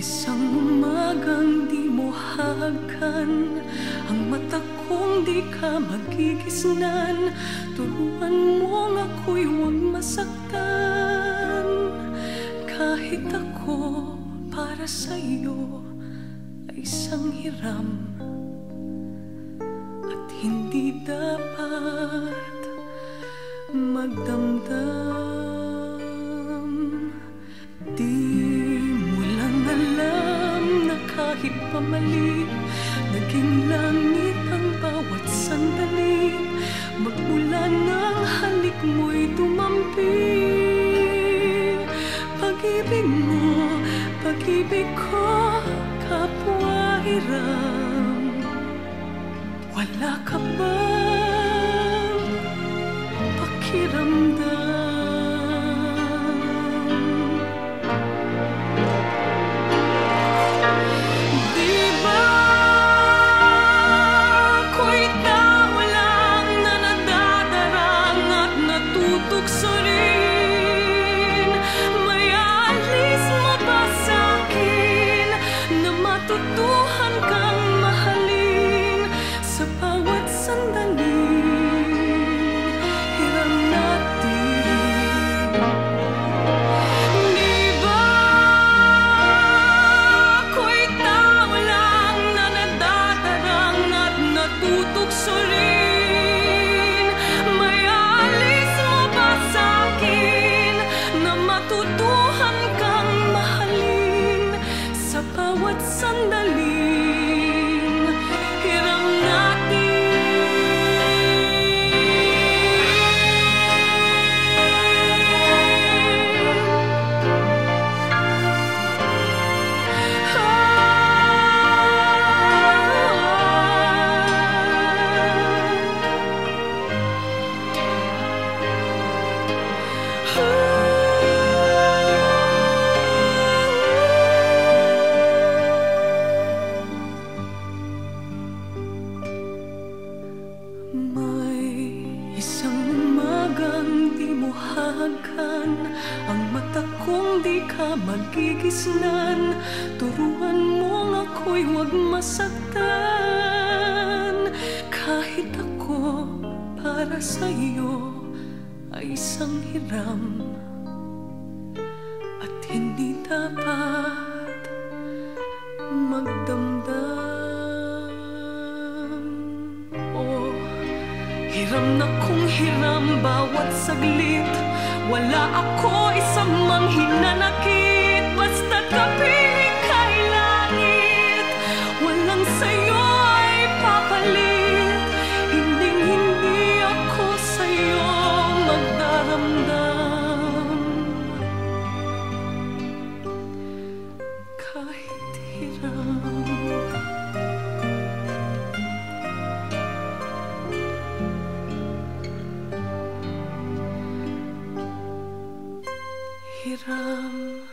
Isang umagang di mo hagan Ang mata kong di ka magigisnan. Turuan mo nga ako'y huwag masaktan. Kahit ako para sa'yo ay isang hiram. At hindi dapat magdamdam kahit pamali Naging langit ang bawat sandali. Magmula ng halik mo'y tumampi Pag-ibig mo, pag-ibig ko, kapwa hiram. Wala ka bang pakiramdam? mutluluk sarıyor. Buhagan Ang mata kong di ka magigisnan. Turuan mo nga ako'y huwag masaktan. Kahit ako para sa'yo ay isang hiram. At hindi dapat hiram na kong hiram bawat saglit. Wala ako isang manghina na 啊